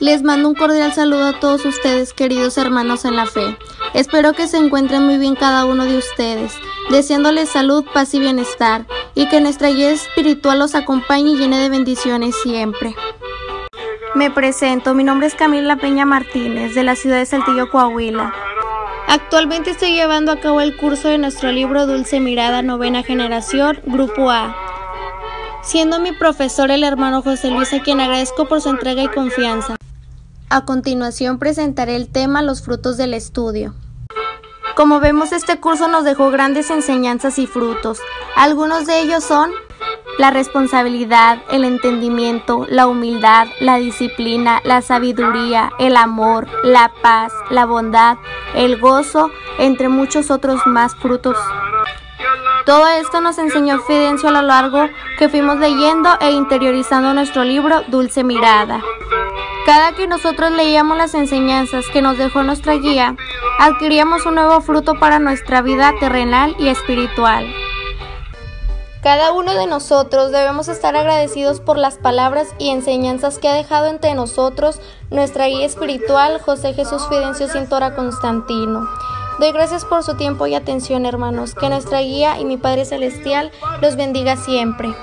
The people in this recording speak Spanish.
Les mando un cordial saludo a todos ustedes, queridos hermanos en la fe. Espero que se encuentren muy bien cada uno de ustedes, deseándoles salud, paz y bienestar, y que nuestra guía espiritual los acompañe y llene de bendiciones siempre. Me presento, mi nombre es Camila Peña Martínez, de la ciudad de Saltillo, Coahuila. Actualmente estoy llevando a cabo el curso de nuestro libro Dulce Mirada, novena generación, Grupo A siendo mi profesor el hermano José Luis a quien agradezco por su entrega y confianza. A continuación presentaré el tema Los frutos del estudio. Como vemos, este curso nos dejó grandes enseñanzas y frutos. Algunos de ellos son la responsabilidad, el entendimiento, la humildad, la disciplina, la sabiduría, el amor, la paz, la bondad, el gozo, entre muchos otros más frutos. Todo esto nos enseñó Fidencio a lo largo que fuimos leyendo e interiorizando nuestro libro Dulce Mirada. Cada que nosotros leíamos las enseñanzas que nos dejó nuestra guía, adquiríamos un nuevo fruto para nuestra vida terrenal y espiritual. Cada uno de nosotros debemos estar agradecidos por las palabras y enseñanzas que ha dejado entre nosotros nuestra guía espiritual José Jesús Fidencio Cintora Constantino. Doy gracias por su tiempo y atención, hermanos. Que nuestra guía y mi Padre Celestial los bendiga siempre.